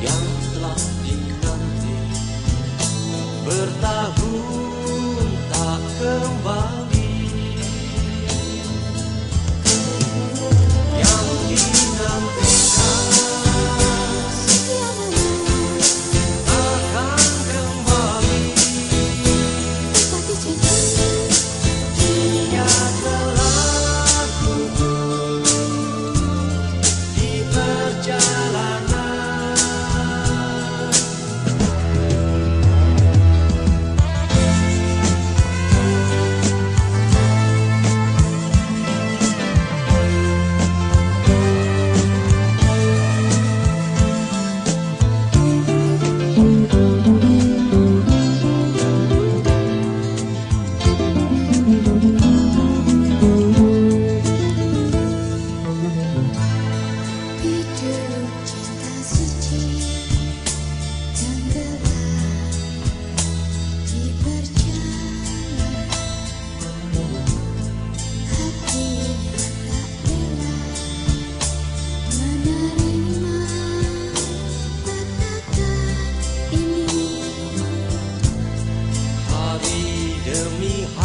yang telah dinanti bertahun